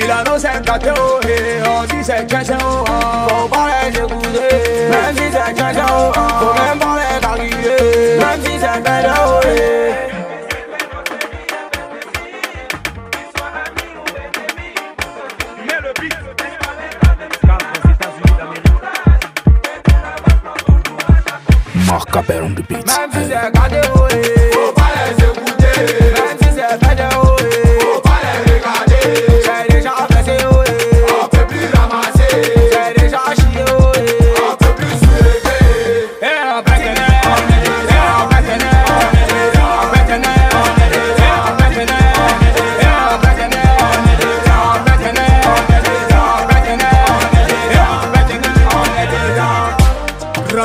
Milano c'est gâté oh On dit c'est cherché oh Faut pas les écouter Même si c'est oh Faut même pas les calculer Même si c'est bête oh Marc Capel on the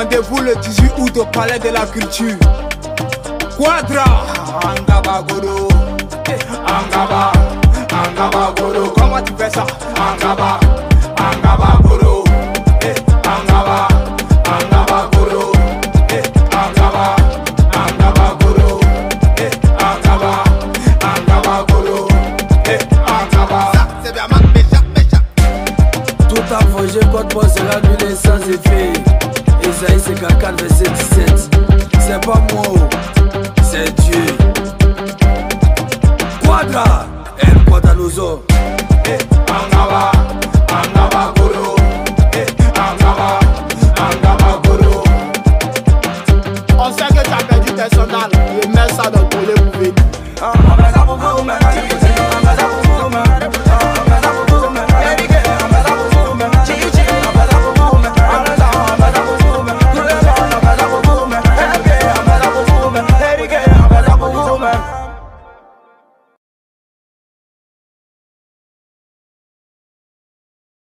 Rendez-vous le 18 août au palais de la culture. Quadra. Angaba Goro Eh, Angaba Angaba Goro Comment tu fais ça? Angaba Angaba Goro Eh, Angaba Angaba Goro Eh, Angaba Angaba Goro Angaba Angaba Goro Angaba C'est bien ma méchant, méchant. Tout a forgé contre moi sera l'huile et sans Ephésiens 4, verset 17. C'est pas moi, c'est Dieu. Quadra, El Guadalozo. Eh, Angaba, Angaba Goro. Eh, Angaba, Angaba Goro. On sait que tu as perdu tes sandales.